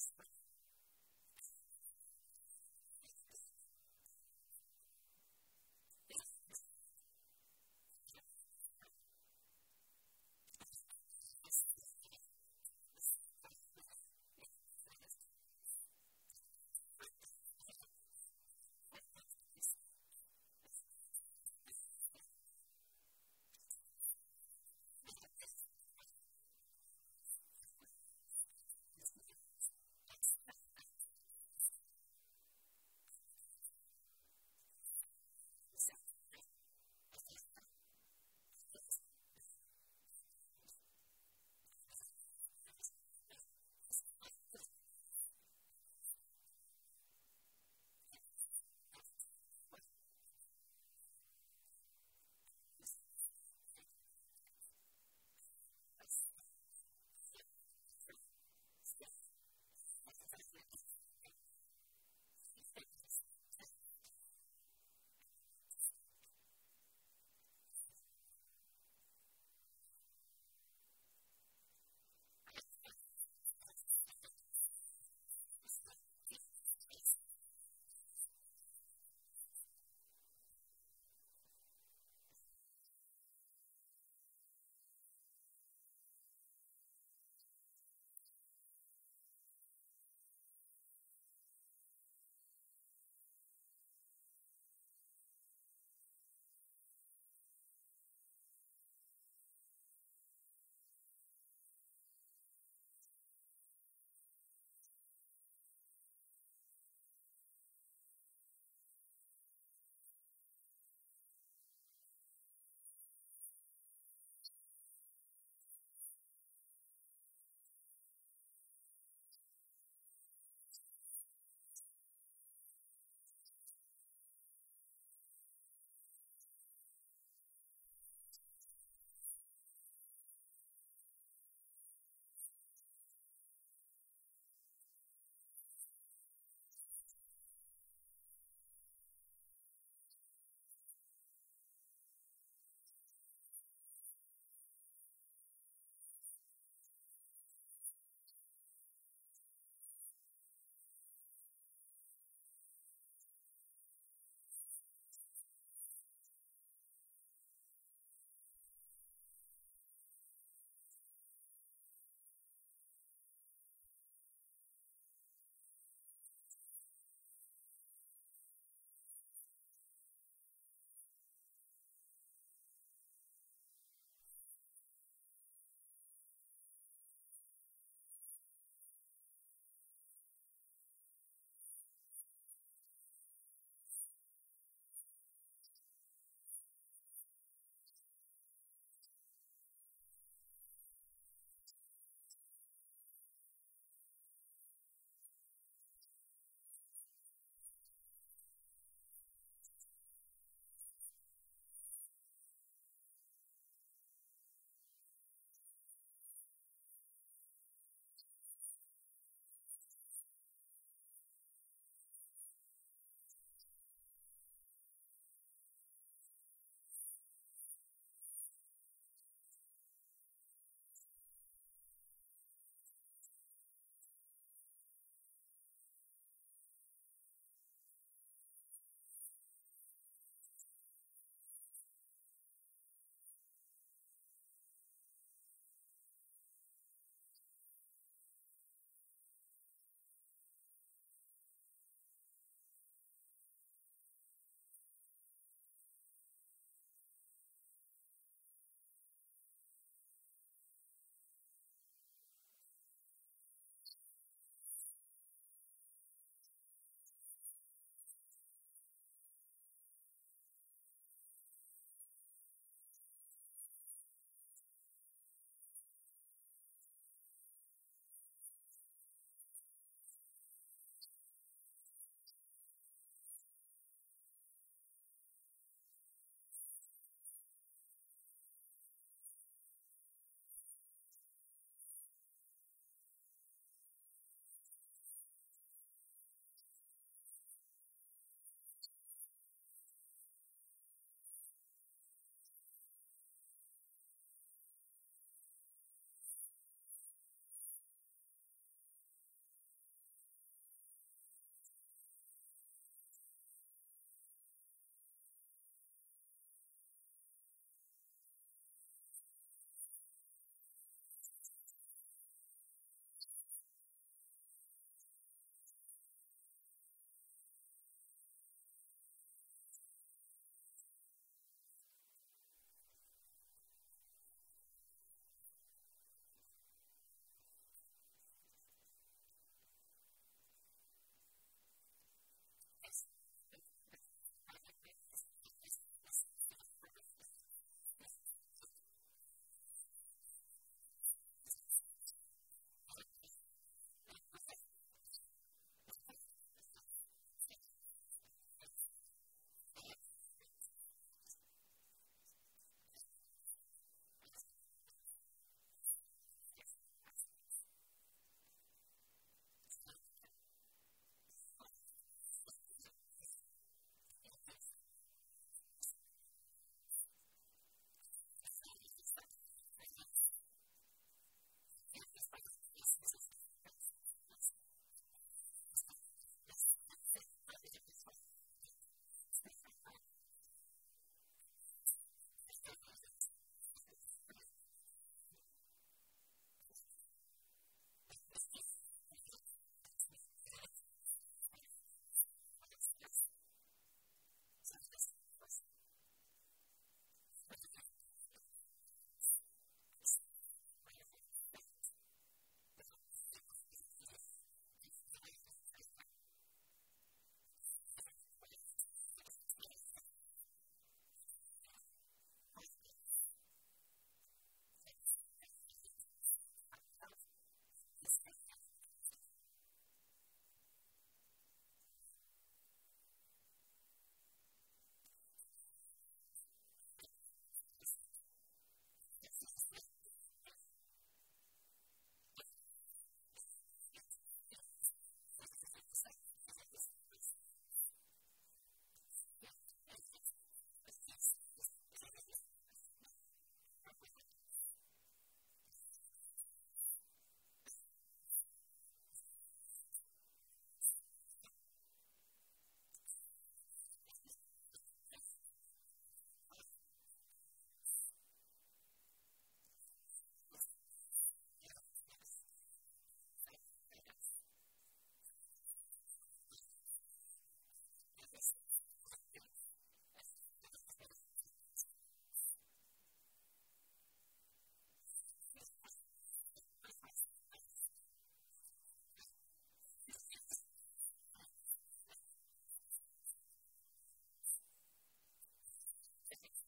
Yes. difference.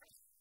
Christ.